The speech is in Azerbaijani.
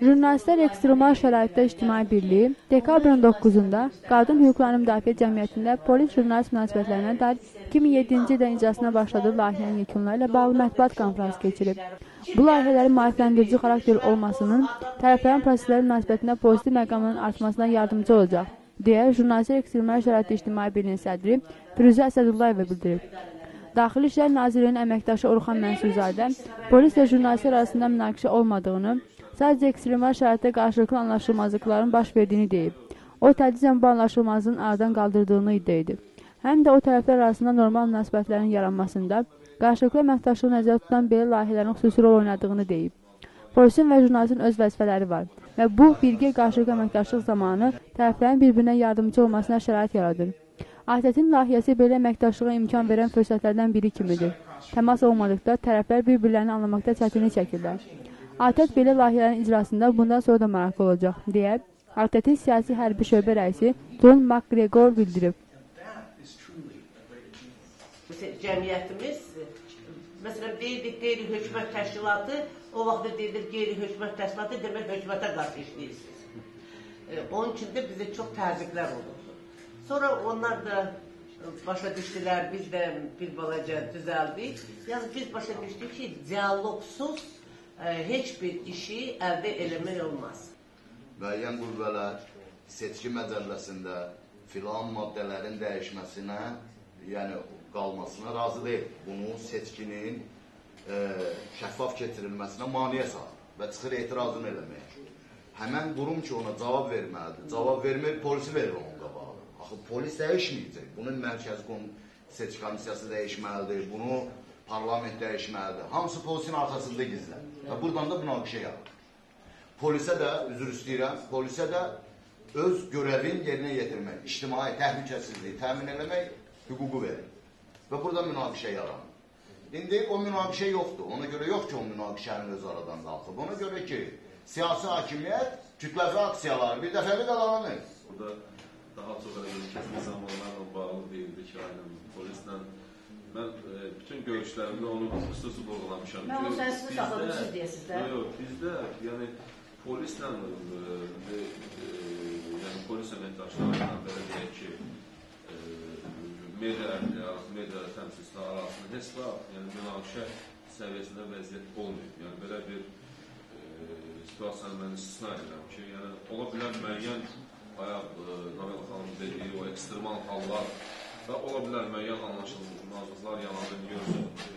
Jurnalistlər Ekstremal Şəraitdə İctimai Birliyi dekabrın 9-da Qadın Hüquqlarını Müdafiə Cəmiyyətində polis jurnalist münasibətlərinə dair 2007-ci ildə icrasına başladığı layihənin yekunları ilə bağlı mətbuat konfransı keçirib. Bu layihələrin maarifləndirici xarakter olmasının tərəflərin prosesləri münasibətində pozitiv məqamların artmasına yardımcı olacaq, deyə Jurnalistlər Ekstremal Şəraitdə İctimai Birliyinin sədri Firuzə Əsədullayeva bildirib. Daxili İşlər Nazirliyinin əməkdaşı Orxan Mənsurzadə polis və jurnalistlər arasında münaqişə olmadığını, sadəcə ekstremal şəraitdə qarşılıqlı anlaşılmazlıqların baş verdiyini deyib. O tədricən bu anlaşılmazlığın aradan qaldırdığını iddia edib. Həm də o tərəflər arasında normal münasibətlərin yaranmasında qarşılıqlı əməkdaşlığı nəzərdə tutan belə layihələrin xüsusi rol oynadığını deyib. Polisin və jurnalistin öz vəzifələri var və bu birgə qarşılıqlı əməkdaşlıq zamanı tərəflərin bir-birinə yardımcı olmasına şərait yaradır. ATƏT-in layihəsi belə əməkdaşlığa imkan verən fürsətlərdən biri kimidir. Təmas olmadıqda tərəflər bir-birlərini anlamaqda çətinlik çəkirlər. ATƏT belə layihələrin icrasında bundan sonra da maraqlı olacaq, deyə ATƏT-in siyasi hərbi şöbə rəisi John McGregor bildirib. Cəmiyyətimiz, məsələn, deyirdik qeyri-hökumət təşkilatı, o vaxt deyilir qeyri-hökumət təşkilatı, demək hökumətə qarşı işləyirsiniz. E, onun üçün də bizə çox təzyiqlər olurdu. Sonra onlar da başa düşdülər, biz də bir balaca düzəldik. Yəni biz başa düşdük ki, dialoqsuz heç bir işi əldə eləmək olmaz. Müəyyən qüvvələr seçki məcəlləsində filan maddələrin dəyişməsinə, yəni qalmasına razı deyil. Bunu seçkinin e, şəffaf keçirilməsinə maneə salır və çıxır etirazını eləməyə. Həmən qurum ki, ona cavab verməlidir. Cavab vermir, polisi verir onun qabağı. Axı polis dəyişməyəcək. Bunun mərkəzi seçki komissiyası dəyişməlidir. Bunu parlament dəyişməlidir. Hamısı polisin arxasında gizlənir. Və buradan da münaqişə yaranır. Polisə də, üzr istəyirəm, polisə də öz görəvin yerinə yetirmək, ictimai təhlükəsizliyi təmin eləmək hüququ verir. Və burada münaqişə yaranır. İndi o münaqişə yoxdur. Ona görə yox ki, o münaqişənin öz aradan qalxıb. Ona görə ki, siyasi hakimiyyət kütləvi aksiyaları bir dəfəli qalanır. Burada daha çox kəsmə zamanlarla bağlı deyildi ki, aynen polislə Mən e, bütün görüşlərimdə onu xüsusi vurğulamışam. Mən o sənsiz saxlamışsınız deyə sizdə. Yox, yox, bizdə yəni polislə e, e, yəni polis əməkdaşları belə deyək ki, media media təmsilçiləri arasında heç vaxt yəni münaqişə səviyyəsində vəziyyət olmayıb. Yəni belə bir e, situasiyanı mən istisna edirəm ki, yəni ola bilər müəyyən ayaq e, Navel xanım dediyi o ekstremal hallar Və ola bilər müəyyən anlaşılmazlıqlar yaranır, görünür.